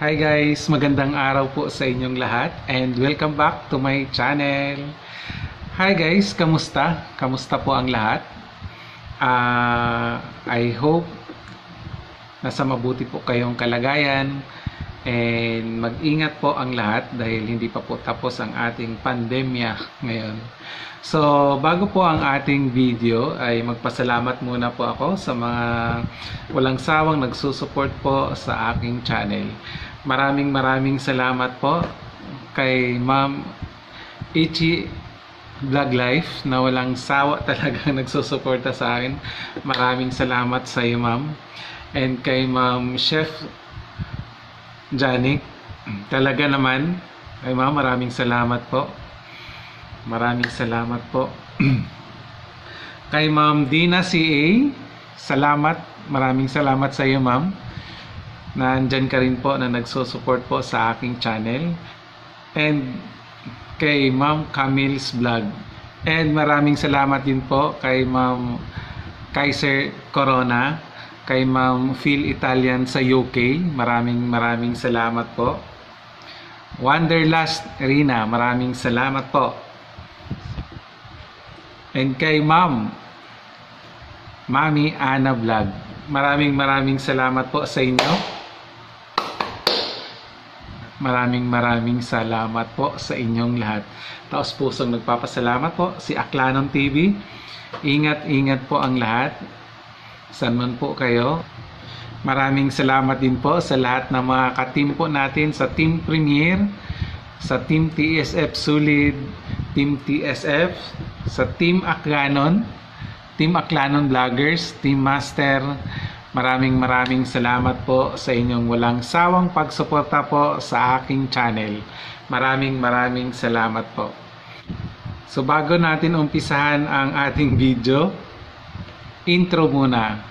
Hi guys, magandang araw po sa inyong lahat and welcome back to my channel. Hi guys, kamusta? Kamusta po ang lahat? Ah, I hope nasa mabuti po kayong kalagayan and mag-ingat po ang lahat dahil hindi pa po tapos ang ating pandemya ngayon. So, bago po ang ating video ay magpasalamat muna po ako sa mga walang sawang nagsusupport po sa aking channel. Maraming maraming salamat po kay Ma'am Ichi Vlog Life na walang sawa talaga nagsusuporta sa akin. Maraming salamat sa iyo, Ma'am. And kay Ma'am Chef Janik, talaga naman, ay Ma'am, maraming salamat po. Maraming salamat po. kay Ma'am Dina CA, salamat. Maraming salamat sa iyo, Ma'am. Nandyan ka rin po na nagsusupport po sa aking channel. And kay Ma'am Camille's Vlog. And maraming salamat din po kay Ma'am Kaiser Corona, kay Ma'am Phil Italian sa UK. Maraming maraming salamat po. Wanderlust Rina, maraming salamat po. And kay Ma'am Mami Ana Vlog. Maraming maraming salamat po sa inyo. Maraming maraming salamat po sa inyong lahat. Taos pusong nagpapasalamat po si Aklanon TV. Ingat-ingat po ang lahat. San man po kayo. Maraming salamat din po sa lahat ng mga katim po natin sa Team Premier, sa Team TSF Sulid, Team TSF, sa Team Aklanon, Team Aklanon Vloggers, Team Master, Maraming maraming salamat po sa inyong walang sawang pagsuporta po sa aking channel. Maraming maraming salamat po. So bago natin umpisahan ang ating video, intro muna.